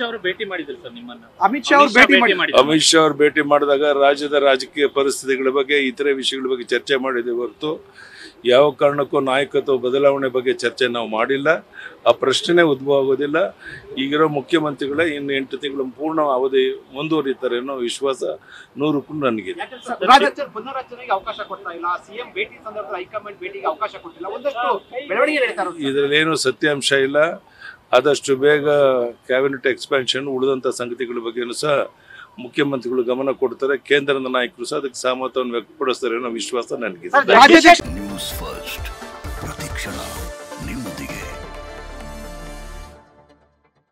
ಶಾ ಅವರು ಭೇಟಿ ಮಾಡಿದ್ರು ಸರ್ ನಿಮ್ಮನ್ನ. ಅಮಿತ್ ಶಾ ಅವರು ಭೇಟಿ ಮಾಡಿ ಮಾಡಿದ್ರು. ಅಮಿತ್ ಶಾ ಅವರು ಭೇಟಿ ಮಾಡಿದಾಗ ರಾಜ್ಯದ ರಾಜಕೀಯ ಪರಿಸ್ಥಿತಿಗಳ ಬಗ್ಗೆ ಇತರೆ ವಿಷಯಗಳ ಬಗ್ಗೆ ಚರ್ಚೆ ಮಾಡಿದೆ ಹೊರತು ಯಾವ ಕಾರಣಕ್ಕೂ ನಾಯಕತ್ವ ಬದಲಾವಣೆ ಬಗ್ಗೆ ಚರ್ಚೆ ನಾವು ಮಾಡಿಲ್ಲ. ಆ ಪ್ರಶ್ನೆ ಉದ್ಭವ ಆಗೋದಿಲ್ಲ. ಈಗಿರೋ ಮುಖ್ಯಮಂತ್ರಿಗಳೇ ಇನ್ನು ಎಂಟು ತಿಂಗಳು ಪೂರ್ಣ ಅವಧಿ ಮುಂದುವರಿತಾರೆ ಅನ್ನೋ ವಿಶ್ವಾಸ ನೂರಕ್ಕೂ ನನಗಿದೆ. ಇದರಲ್ಲಿ ಏನು ಅವಕಾಶ ಕೊಡ್ತಾ ಇಲ್ಲ. ಸಿಎಂ ಭೇಟಿ ಸಂದರ್ಭದಲ್ಲಿ ಹೈಕಮಾಂಡ್ ಭೇಟಿಗೆ ಅವಕಾಶ ಕೊಟ್ಟಿಲ್ಲ. ಒಂದಷ್ಟು ಬೆಳವಣಿಗೆ ನಡೀತಾ ಇರೋದು ಇದರಲ್ಲೇನು ಸತ್ಯಾಂಶ ಇಲ್ಲ. ಆದಷ್ಟು ಬೇಗ ಕ್ಯಾಬಿನೆಟ್ ಎಕ್ಸ್ಪ್ಯಾನ್ಷನ್ ಉಳಿದಂಥ ಸಂಗತಿಗಳ ಬಗ್ಗೆನೂ ಸಹ ಮುಖ್ಯಮಂತ್ರಿಗಳು ಗಮನ ಕೊಡ್ತಾರೆ. ಕೇಂದ್ರದ ನಾಯಕರು ಸಹ ಅದಕ್ಕೆ ಸಹಮತವನ್ನು ವ್ಯಕ್ತಪಡಿಸ್ತಾರೆ ಅನ್ನೋ ವಿಶ್ವಾಸ ನನಗಿದೆ. ನ್ಯೂಸ್ ಫಸ್ಟ್ ಪ್ರತಿಕ್ಷಣ